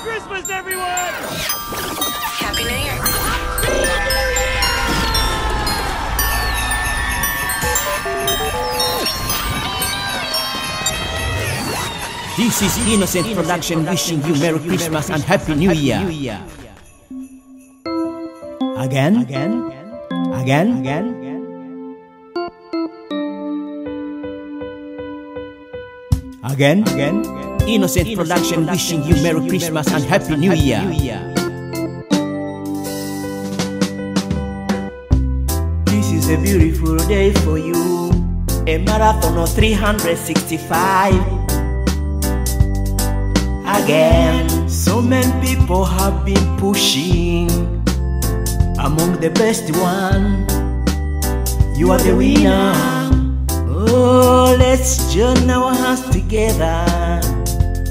Christmas, everyone! Happy New Year. This is Innocent Production wishing you Merry Christmas and Happy New Year. Again? Again? Again? Again? Again? Again? Innocent Production wishing you Merry Christmas and Happy New Year. This is a beautiful day for you. A marathon of 365. Again, so many people have been pushing. Among the best one, you are the winner. Oh, let's join our hands together.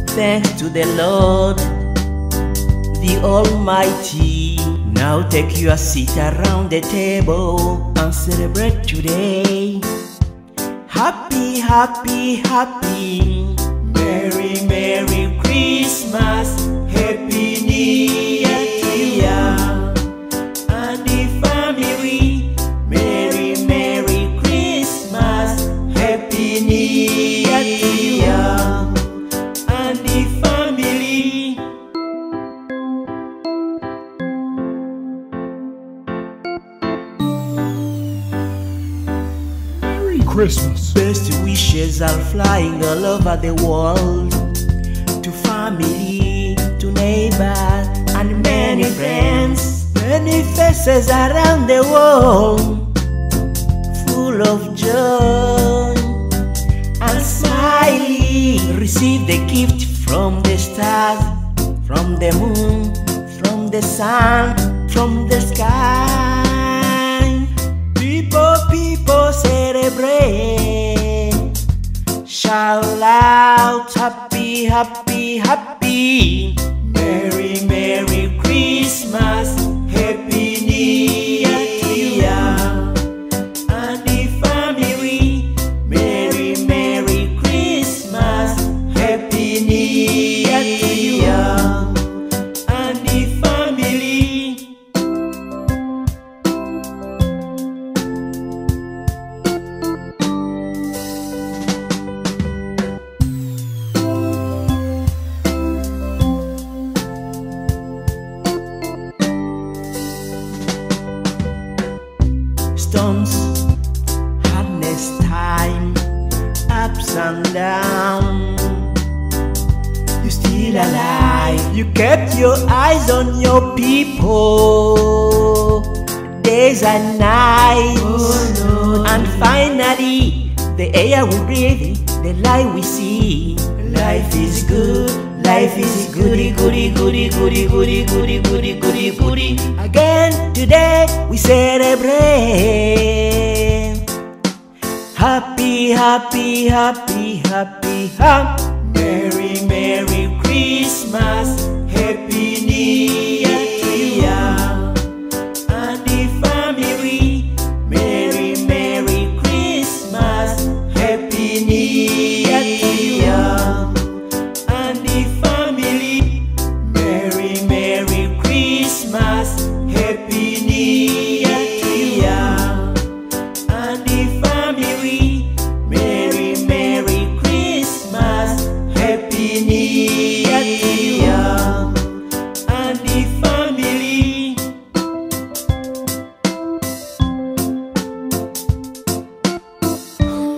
Thanks to the Lord, the Almighty. Now take your seat around the table and celebrate today. Happy, happy, happy. Merry, Merry Christmas. Christmas. Best wishes are flying all over the world to family, to neighbors, and many friends. Many faces around the world, full of joy and smiling. Receive the gift from the stars, from the moon, from the sun, from the sky. Happy, happy, happy. Merry, Merry Christmas. Storms, hardness time, ups and downs. You still alive. You kept your eyes on your people, days and nights. Oh, and finally, the air we breathe, the light we see. Life is good. Life is goody, goody, goody, goody, goody, goody, goody, goody, goody. Again today we celebrate. Happy, happy, happy, happy, happy. Merry, Merry Christmas. Happy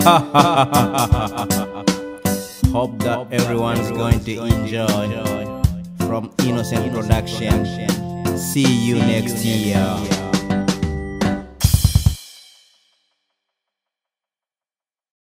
Hope that everyone's going to enjoy from Innocent Production. See you next year.